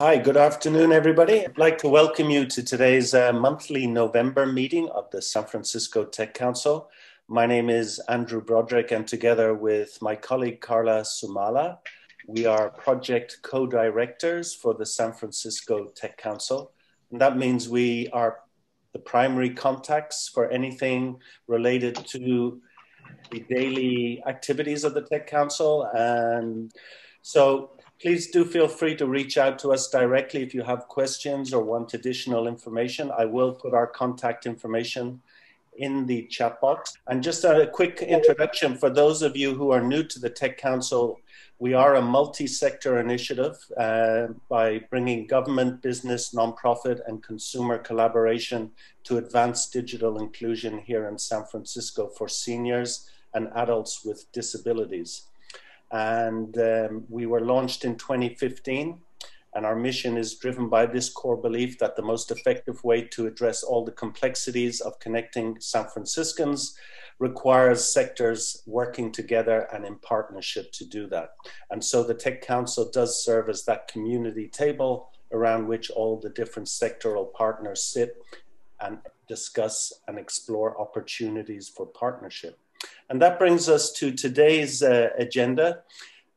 Hi, good afternoon, everybody. I'd like to welcome you to today's uh, monthly November meeting of the San Francisco Tech Council. My name is Andrew Broderick, and together with my colleague Carla Sumala, we are project co directors for the San Francisco Tech Council. And that means we are the primary contacts for anything related to the daily activities of the Tech Council. And so please do feel free to reach out to us directly if you have questions or want additional information. I will put our contact information in the chat box. And just a quick introduction for those of you who are new to the Tech Council we are a multi-sector initiative uh, by bringing government, business, nonprofit, and consumer collaboration to advance digital inclusion here in San Francisco for seniors and adults with disabilities. And um, we were launched in 2015 and our mission is driven by this core belief that the most effective way to address all the complexities of connecting San Franciscans requires sectors working together and in partnership to do that. And so the Tech Council does serve as that community table around which all the different sectoral partners sit and discuss and explore opportunities for partnership. And that brings us to today's uh, agenda,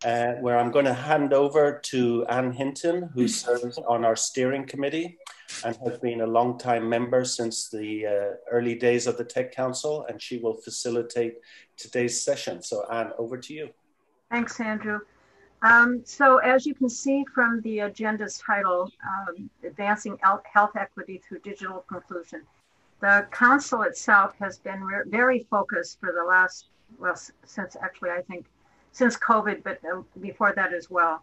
uh, where I'm going to hand over to Anne Hinton, who serves on our steering committee and has been a long-time member since the uh, early days of the Tech Council, and she will facilitate today's session. So Anne, over to you. Thanks, Andrew. Um, so as you can see from the agenda's title, um, Advancing Health Equity Through Digital Inclusion, the council itself has been very focused for the last, well, since actually I think since COVID, but uh, before that as well,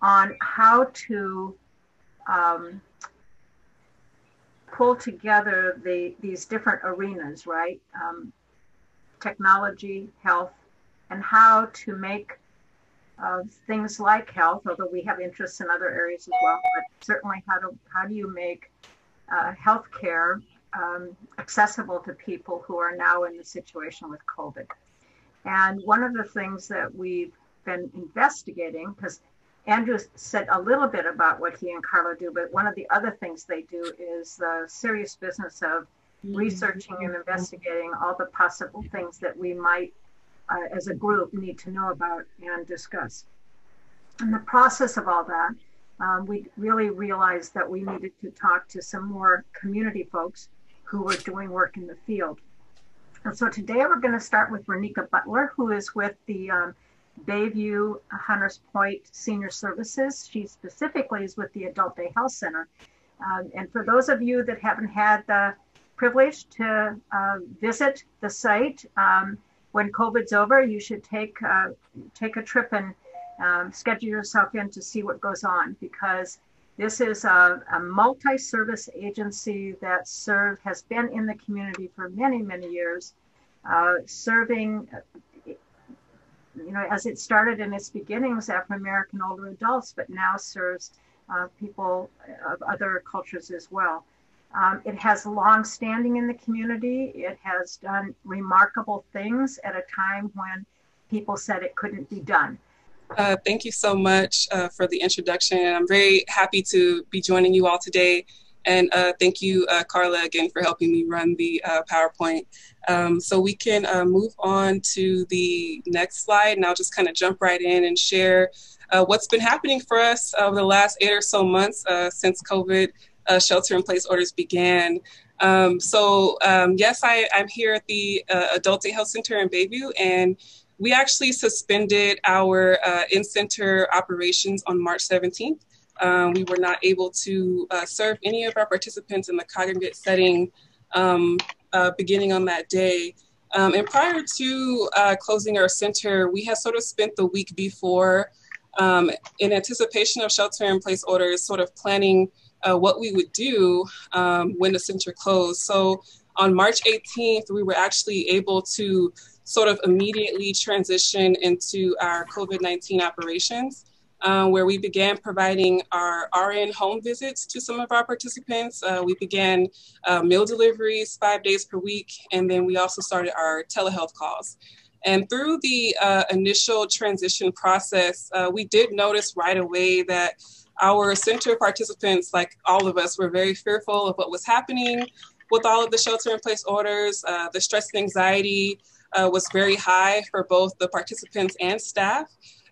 on how to um, pull together the these different arenas, right? Um, technology, health, and how to make uh, things like health, although we have interests in other areas as well, but certainly how to how do you make uh, healthcare um, accessible to people who are now in the situation with COVID? And one of the things that we've been investigating, because Andrew said a little bit about what he and Carla do, but one of the other things they do is the serious business of researching and investigating all the possible things that we might, uh, as a group, need to know about and discuss. In the process of all that, um, we really realized that we needed to talk to some more community folks who were doing work in the field. And so today we're going to start with Raenika Butler, who is with the um, Bayview Hunters Point Senior Services. She specifically is with the Adult Day Health Center. Um, and for those of you that haven't had the privilege to uh, visit the site, um, when COVID's over, you should take uh, take a trip and um, schedule yourself in to see what goes on because this is a, a multi-service agency that has been in the community for many many years, uh, serving you know, as it started in its beginnings, African American older adults, but now serves uh, people of other cultures as well. Um, it has long standing in the community. It has done remarkable things at a time when people said it couldn't be done. Uh, thank you so much uh, for the introduction. I'm very happy to be joining you all today. And uh, thank you, uh, Carla, again for helping me run the uh, PowerPoint. Um, so we can uh, move on to the next slide, and I'll just kind of jump right in and share what's been happening for us over the last eight or so months since COVID shelter-in-place orders began. Um, so um, yes, I, am here at the Adult Day Health Center in Bayview, and we actually suspended our in-center operations on March 17th. Um, we were not able to uh, serve any of our participants in the congregate setting um, uh, beginning on that day. Um, and prior to uh, closing our center, we had sort of spent the week before um, in anticipation of shelter in place orders, sort of planning uh, what we would do um, when the center closed. So on March 18th, we were actually able to sort of immediately transition into our COVID 19 operations uh, where we began providing our RN home visits to some of our participants. Uh, we began uh, meal deliveries five days per week, and then we also started our telehealth calls. And through the uh, initial transition process, uh, we did notice right away that our center participants, like all of us, were very fearful of what was happening with all of the shelter in place orders. The stress and anxiety uh, was very high for both the participants and staff.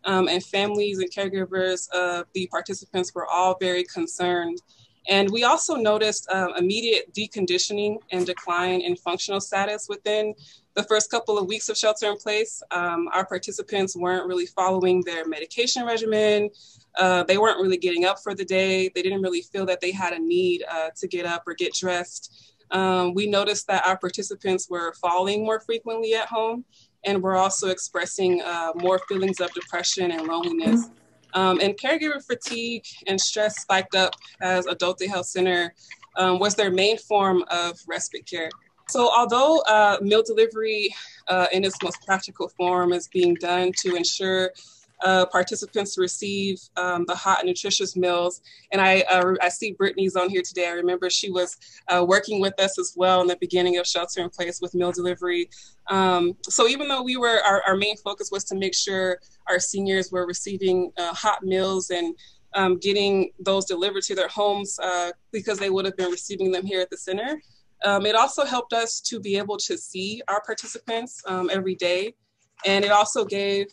Um, and families and caregivers of the participants were all very concerned. And we also noticed uh, immediate deconditioning and decline in functional status within the first couple of weeks of shelter in place. Um, our participants weren't really following their medication regimen. Uh, they weren't really getting up for the day. They didn't really feel that they had a need uh, to get up or get dressed. Um, we noticed that our participants were falling more frequently at home and were also expressing uh, more feelings of depression and loneliness. Um, and caregiver fatigue and stress spiked up as Adult Day Health Center um, was their main form of respite care. So, although uh, meal delivery uh, in its most practical form is being done to ensure uh, participants receive um, the hot nutritious meals. And I, uh, I see Brittany's on here today. I remember she was uh, working with us as well in the beginning of shelter in place with meal delivery. Um, so even though we were, our, our main focus was to make sure our seniors were receiving uh, hot meals and um, getting those delivered to their homes uh, because they would have been receiving them here at the center. Um, it also helped us to be able to see our participants um, every day. And it also gave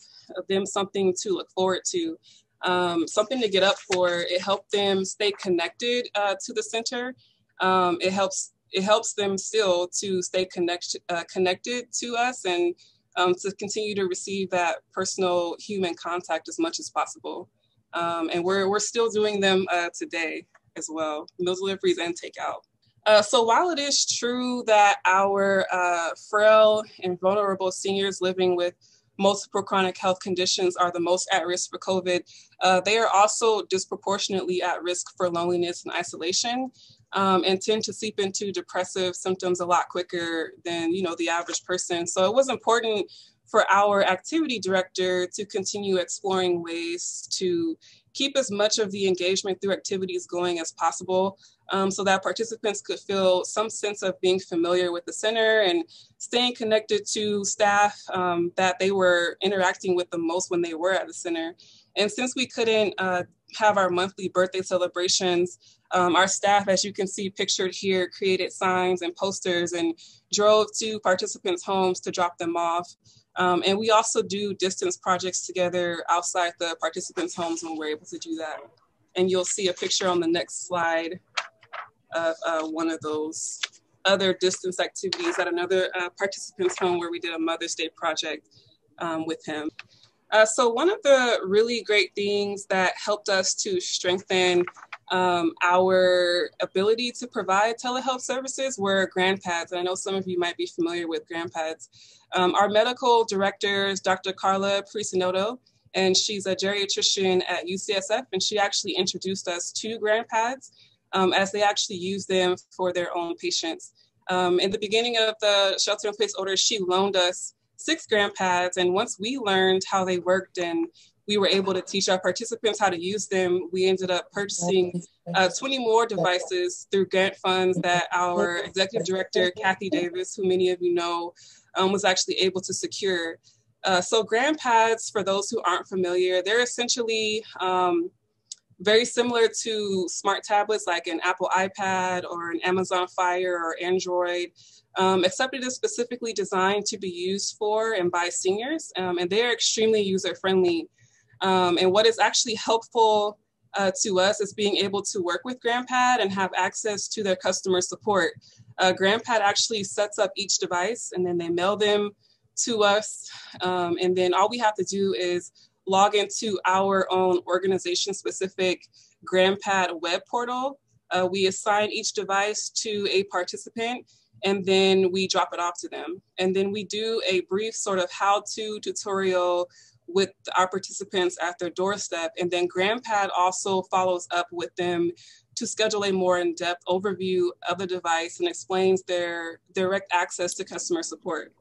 them something to look forward to, um, something to get up for. It helped them stay connected uh, to the center. Um, it helps it helps them still to stay connect, uh, connected to us and um, to continue to receive that personal human contact as much as possible. Um, and we're, we're still doing them uh, today as well, meal deliveries and takeout. Uh, so while it is true that our uh, frail and vulnerable seniors living with multiple chronic health conditions are the most at risk for COVID, uh, they are also disproportionately at risk for loneliness and isolation. Um, and tend to seep into depressive symptoms a lot quicker than you know the average person. So it was important for our activity director to continue exploring ways to keep as much of the engagement through activities going as possible um, so that participants could feel some sense of being familiar with the center and staying connected to staff um, that they were interacting with the most when they were at the center. And since we couldn't uh, have our monthly birthday celebrations, um, our staff, as you can see pictured here, created signs and posters and drove to participants' homes to drop them off. Um, and we also do distance projects together outside the participants' homes when we're able to do that. And you'll see a picture on the next slide of uh, one of those other distance activities at another uh, participant's home where we did a Mother's Day project um, with him. Uh, so one of the really great things that helped us to strengthen um, our ability to provide telehealth services were GrandPads. And I know some of you might be familiar with GrandPads. Um, our medical director is Dr. Carla Perissinotto, and she's a geriatrician at UCSF, and she actually introduced us to GrandPads um, as they actually use them for their own patients. Um, in the beginning of the shelter in place order, she loaned us six GrandPads. and once we learned how they worked and we were able to teach our participants how to use them. We ended up purchasing uh, 20 more devices through grant funds that our executive director, Kathy Davis, who many of you know, um, was actually able to secure. Uh, so GrandPads, for those who aren't familiar, they're essentially um, very similar to smart tablets like an Apple iPad or an Amazon Fire or Android, um, except it is specifically designed to be used for and by seniors, um, and they are extremely user friendly. Um, and what is actually helpful uh, to us is being able to work with GrandPad and have access to their customer support. Uh, GrandPad actually sets up each device and then they mail them to us. Um, and then all we have to do is log into our own organization specific GrandPad web portal. Uh, we assign each device to a participant and then we drop it off to them. And then we do a brief sort of how to tutorial with our participants at their doorstep. And then GrandPad also follows up with them to schedule a more in-depth overview of the device and explains their direct access to customer support.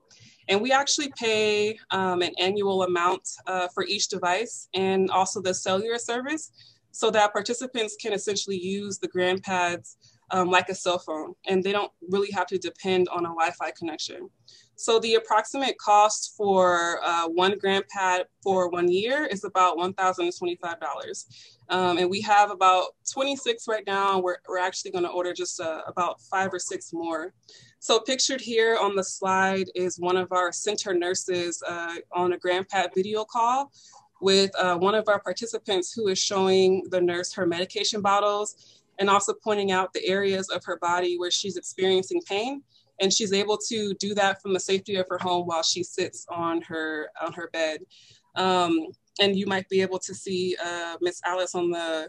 And we actually pay um, an annual amount uh, for each device and also the cellular service so that participants can essentially use the GrandPads um, like a cell phone, and they don't really have to depend on a Wi-Fi connection. So the approximate cost for uh, one GrandPad for one year is about $1,025. Um, and we have about 26 right now. We're, we're actually gonna order just uh, about five or six more. So pictured here on the slide is one of our center nurses uh, on a GrandPad video call with uh, one of our participants who is showing the nurse her medication bottles and also pointing out the areas of her body where she's experiencing pain and she's able to do that from the safety of her home while she sits on her on her bed. Um, and you might be able to see uh, Miss Alice on the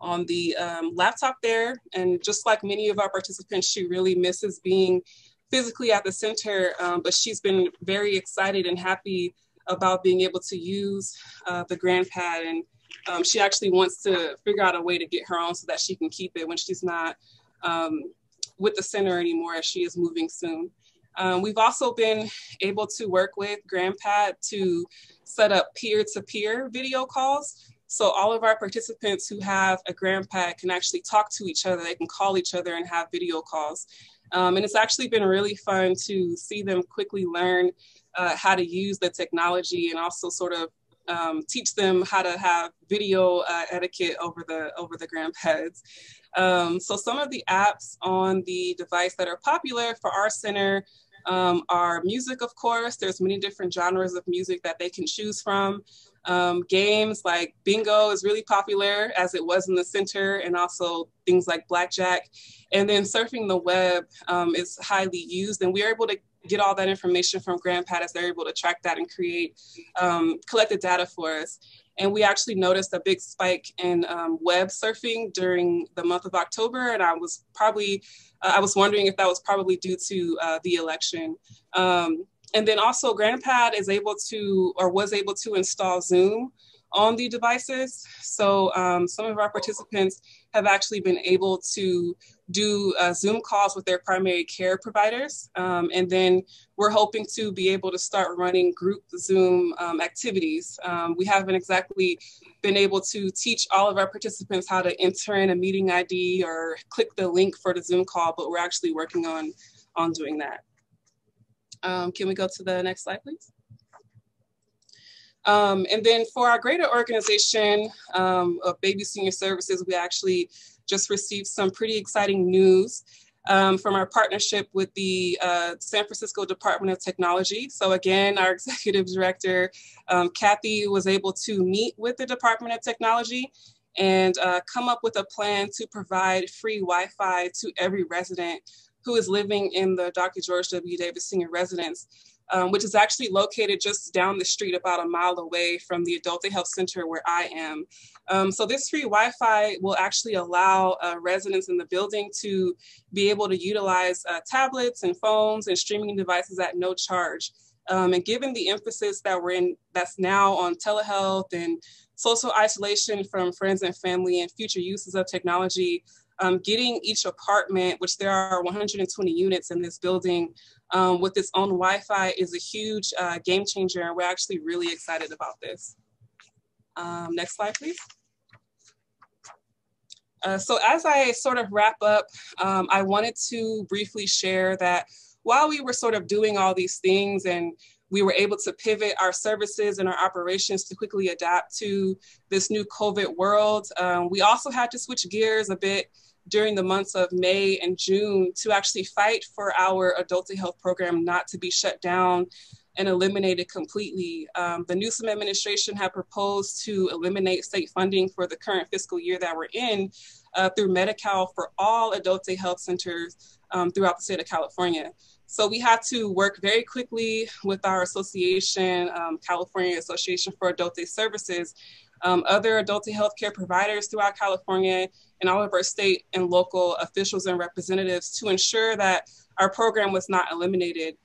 on the um, laptop there. And just like many of our participants, she really misses being physically at the center, um, but she's been very excited and happy about being able to use uh, the GrandPad and um, she actually wants to figure out a way to get her own so that she can keep it when she's not um, with the center anymore as she is moving soon. Um, we've also been able to work with GrandPad to set up peer-to-peer video calls. So all of our participants who have a GrandPad can actually talk to each other. They can call each other and have video calls. Um, and it's actually been really fun to see them quickly learn uh, how to use the technology and also sort of um, teach them how to have video uh, etiquette over the over the GrandPads. Um, so some of the apps on the device that are popular for our center um, are music, of course. There's many different genres of music that they can choose from. Um, games like bingo is really popular as it was in the center and also things like blackjack. And then surfing the web um, is highly used and we are able to get all that information from GrandPad as they're able to track that and create, um, collect the data for us. And we actually noticed a big spike in um, web surfing during the month of October. And I was probably, uh, I was wondering if that was probably due to uh, the election. Um, and then also GrandPad is able to, or was able to install Zoom on the devices. So um, some of our participants have actually been able to do uh, Zoom calls with their primary care providers. Um, and then we're hoping to be able to start running group Zoom um, activities. Um, we haven't exactly been able to teach all of our participants how to enter in a meeting ID or click the link for the Zoom call, but we're actually working on, on doing that. Um, can we go to the next slide, please? Um, and then for our greater organization um, of Bayview Senior Services, we actually just received some pretty exciting news um, from our partnership with the uh, San Francisco Department of Technology. So again, our executive director, um, Kathy, was able to meet with the Department of Technology and uh, come up with a plan to provide free Wi-Fi to every resident who is living in the Dr. George W. Davis Senior Residence um, which is actually located just down the street, about a mile away from the Adult Day Health Center where I am. Um, so this free Wi-Fi will actually allow uh, residents in the building to be able to utilize uh, tablets and phones and streaming devices at no charge. Um, and given the emphasis that we're in, that's now on telehealth and social isolation from friends and family and future uses of technology, um, getting each apartment, which there are 120 units in this building, um, with its own Wi-Fi is a huge uh, game changer, and we're actually really excited about this. Um, next slide, please. Uh, so as I sort of wrap up, um, I wanted to briefly share that while we were sort of doing all these things and we were able to pivot our services and our operations to quickly adapt to this new COVID world, um, we also had to switch gears a bit during the months of May and June to actually fight for our adult day health program not to be shut down and eliminated completely. Um, the Newsom administration had proposed to eliminate state funding for the current fiscal year that we're in uh, through Medi-Cal for all adult day health centers um, throughout the state of California. So we had to work very quickly with our association, um, California Association for Adult Day Services, um, other adult health care providers throughout California, and all of our state and local officials and representatives to ensure that our program was not eliminated.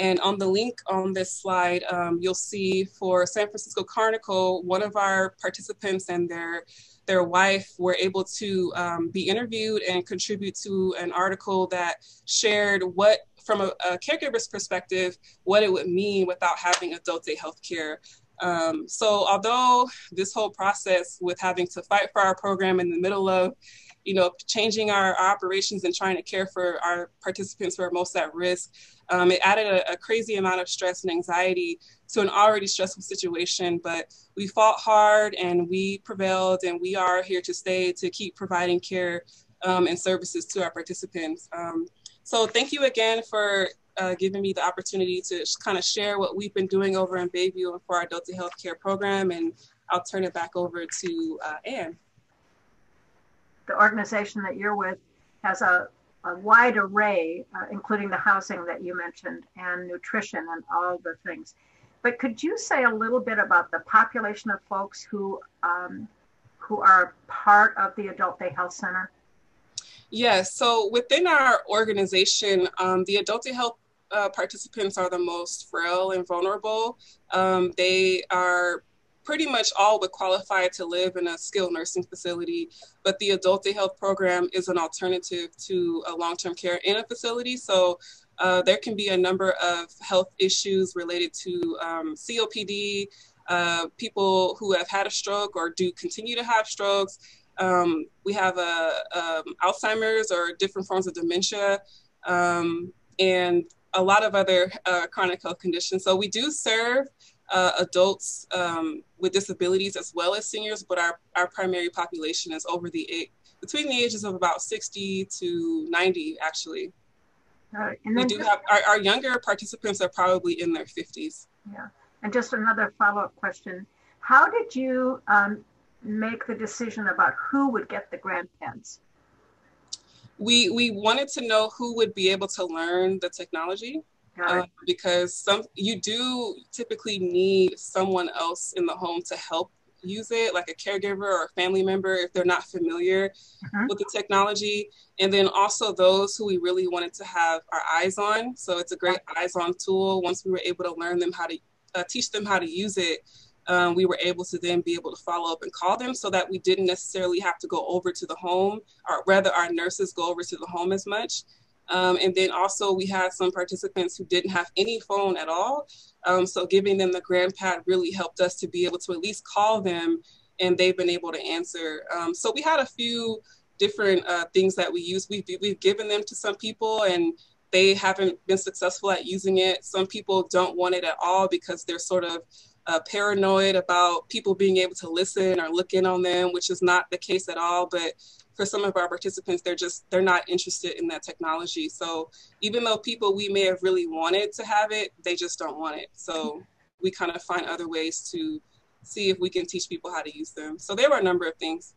And on the link on this slide, um, you'll see for San Francisco Chronicle, one of our participants and their their wife were able to um, be interviewed and contribute to an article that shared what, from a, a caregiver's perspective, what it would mean without having adult day health care. Um, so although this whole process with having to fight for our program in the middle of you know, changing our, our operations and trying to care for our participants who are most at risk. Um, it added a, a, crazy amount of stress and anxiety to an already stressful situation, but we fought hard and we prevailed, and we are here to stay to keep providing care um, and services to our participants. Um, so, thank you again for uh, giving me the opportunity to kind of share what we've been doing over in Bayview and for our adult health care program. And I'll turn it back over to uh, Anne. The organization that you're with has a, a wide array, uh, including the housing that you mentioned and nutrition and all the things. But could you say a little bit about the population of folks who um, who are part of the Adult Day Health Center? Yes. So within our organization, um, the Adult Day Health uh, participants are the most frail and vulnerable. Um, they are pretty much all would qualify to live in a skilled nursing facility, but the adult day health program is an alternative to a long-term care in a facility. So uh, there can be a number of health issues related to um, COPD, uh, people who have had a stroke or do continue to have strokes. Um, we have a, um, Alzheimer's or different forms of dementia. Um, and a lot of other uh, chronic health conditions. So we do serve uh, adults um, with disabilities as well as seniors, but our, our primary population is over the eight, between the ages of about 60 to 90, actually. Uh, and we do have our, our younger participants are probably in their 50s. Yeah. And just another follow up question How did you um, make the decision about who would get the grant pads? We we wanted to know who would be able to learn the technology uh, because some you do typically need someone else in the home to help use it like a caregiver or a family member if they're not familiar uh-huh. with the technology. And then also those who we really wanted to have our eyes on. So it's a great eyes on tool. Once we were able to learn them how to uh, teach them how to use it um, we were able to then be able to follow up and call them so that we didn't necessarily have to go over to the home, or rather, our nurses go over to the home as much. Um, and then also, we had some participants who didn't have any phone at all. Um, so, giving them the GrandPad really helped us to be able to at least call them, and they've been able to answer. Um, so, we had a few different uh, things that we use. We've, we've given them to some people, and they haven't been successful at using it. Some people don't want it at all because they're sort of uh, paranoid about people being able to listen or look in on them, which is not the case at all. But for some of our participants, they're just they're not interested in that technology. So even though people we may have really wanted to have it, they just don't want it. So we kind of find other ways to see if we can teach people how to use them. So there were a number of things.